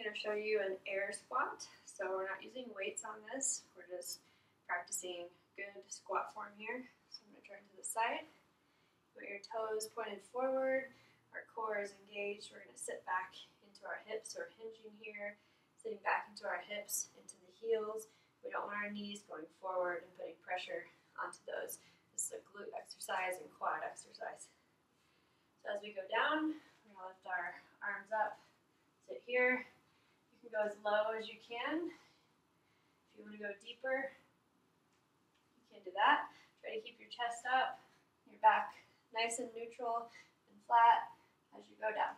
Going to show you an air squat. So we're not using weights on this. We're just practicing good squat form here. So I'm going to turn to the side. Put your toes pointed forward. Our core is engaged. We're going to sit back into our hips. We're hinging here, sitting back into our hips, into the heels. We don't want our knees going forward and putting pressure onto those. This is a glute exercise and quad exercise. So as we go down, we're going to lift our arms up, sit here, go as low as you can. If you want to go deeper, you can do that. Try to keep your chest up, your back nice and neutral and flat as you go down.